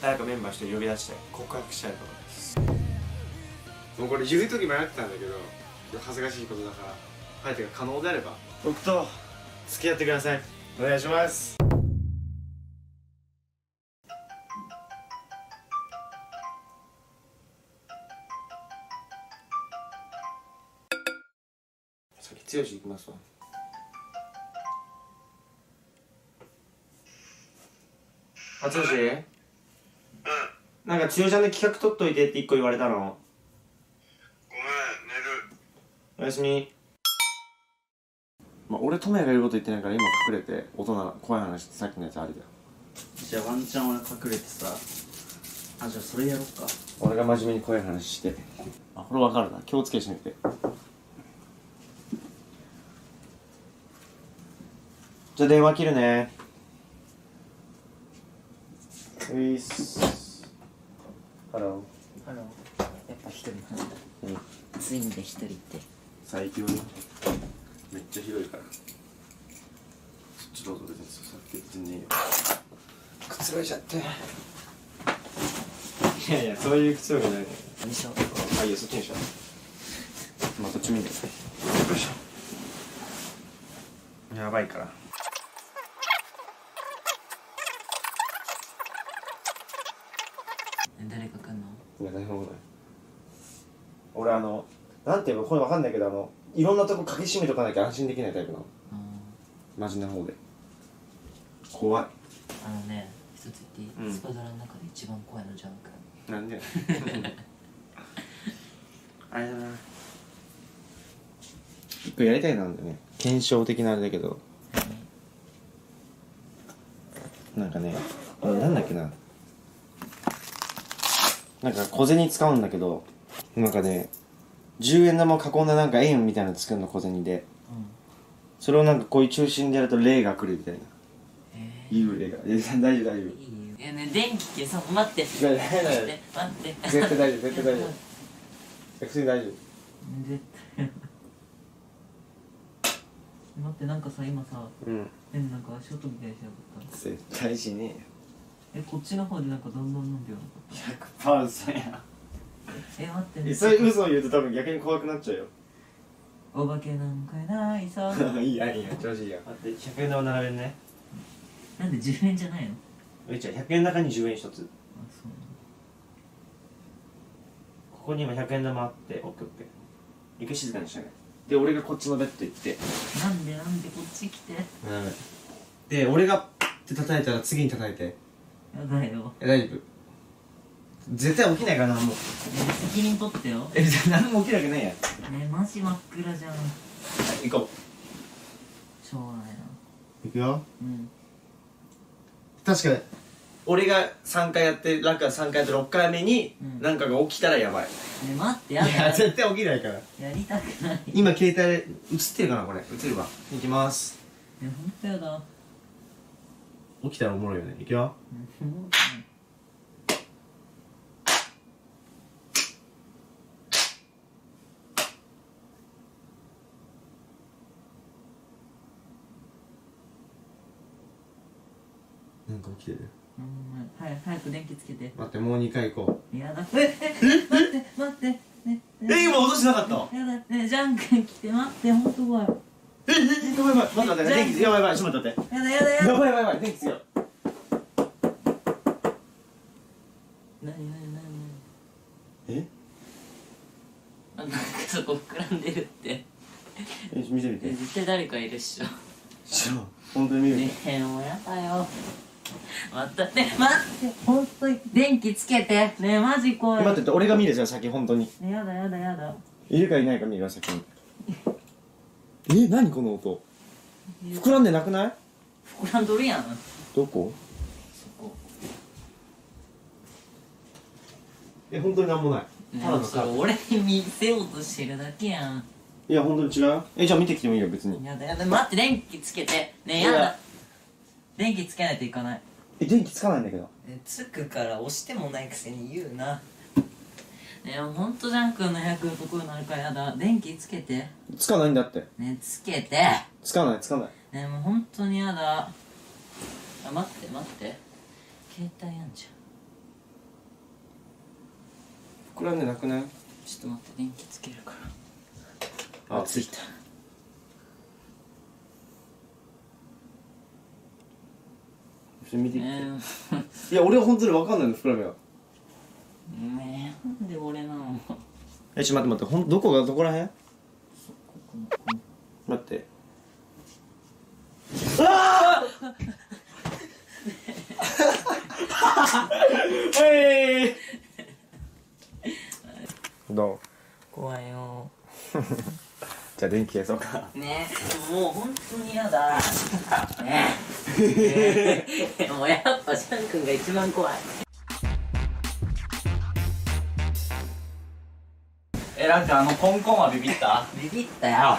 誰かメンバー一人呼び出して告白したいと思います。もうこれ言う時迷ってたんだけど恥ずかしいことだから相手が可能であれば僕と付き合ってください。お願いします。先剛行きますわ。あ剛？うんなんか剛ちゃんで企画取っといてって一個言われたの。ごめん寝る。おやすみ。まあ俺トメがいること言ってないから今隠れて大人怖い話さっきのやつありだよ。じゃあワンチャン俺隠れてさ。あじゃあそれやろっか。俺が真面目に怖い話して。あこれ分かるな。気をつけしなくて。じゃあ電話切るね。ういっすハロあのやっぱ一人う。んついにで一人って最強よめっちゃ広いからそっちどう。ぞ別にさって全然いいよくつろいじゃっていやいやそう。いう。くつろぎない何しよあいいよそっちにしよう。まあどっちもいいんだよよいしょやばいから誰か来んの？いや何もない。俺あのなんていうのこれわかんないけどあのいろんなとこ鍵閉めとかなきゃ安心できないタイプなの。あマジな方で。怖い。あのね一つ言っていい、うん。スパドラの中で一番怖いのジャンク。なんで あれだな。一個やりたいなんだよね。検証的なあれだけど。なんかねあれなんだっけななんか小銭使うんだけどなんかね10円玉を囲んだなんか円みたいなの作るの小銭で。うん。それをなんかこういう中心でやると霊が来るみたいな。え幽霊が。大丈夫大丈夫。ー、いやね電気消そう。待って。待って待って。絶対大丈夫絶対大丈夫。普通に大丈夫。絶対。待ってなんかさ今さうん。えなんか足音みたいにしなかった。絶対しねえこっちの方でなんかどんどん飲んでよなかっえよ100%嘘やたえ待ってえそれ嘘を言うと多分逆に怖くなっちゃうよ。お化けなんかいないさい いやいいや調子いいや待って100円玉並べるね。なんで10円じゃないの？ういちゃん100円の中に10円一つ。あそう。ここに今100円玉あってオッケーオッケー。一回静かにしてねで俺がこっちのベッド行って。なんでなんでこっち来て？やで俺がパッて叩いたら次に叩いてだよえ大丈夫？絶対起きないからなも。うね責任取ってよ。えじゃあ何も起きるわけないやん。ねマジ真っ暗じゃん。行こしょうがないな。う行くよ。うん。確かに俺が3回やってラクが3回やって6回目にうん。何かが起きたらやばい、ね待っていやだや絶対起きないから。やりたくない。ね今携帯で映ってるかなこれ。映るわ。行きます。ほんとやだ起きたらおもろいよね。行くよ。うんなんか起きてる。うん早く早く電気つけて。待ってもう2回行こやだえええ待って待って。ねえ今落としてなかった？やだねジャン君来て待ってほんと怖いえええやばいやばい待って待って電気やばいやばいちょっと待って。やだやだやだ。やばいやばいやばい電気つけようなになになにえなになんかそこ膨らんでるって。え見てみえて絶対誰かいるっしょ。知らん。本当に見る。ねえもうやだよ。待ってね待って。ほんとに電気つけて。ねえマジ怖い。待ってって俺が見るじゃん先本当に。ねやだやだやだ。いるかいないか見るわ先にえ何この音？膨らんでなくない？膨らんどるやん。どこ？そこ。え本当になんもない。ねただのそれ俺に見せようとしてるだけやん。いや本当に違う？えじゃあ見てきてもいいよ別に。やだやだ待って電気つけて。ねえやだ。電気つけないといかない。え電気つかないんだけど。えつくから押してもないくせに言うなねえほんとジャン君の100得意になるからやだ。電気つけて。つかないんだって。ねつけて。つかないつかない。ねえもうほんとにやだ。あ待って待って。携帯やんじ膨らんでなくない？ちょっと待って電気つけるかあらついた。見てえー、いや俺は本当に分かんないの膨らみはねえなんで俺なのえちょ待って待ってほんどこがどこらへん待って。は いどう？怖いよ。じゃあ電気消そうか。ね。えもう本当に嫌だ。ね。えねえもうやっぱシャン君が一番怖いえなんかあのコンコンはビビった？ビビったよ。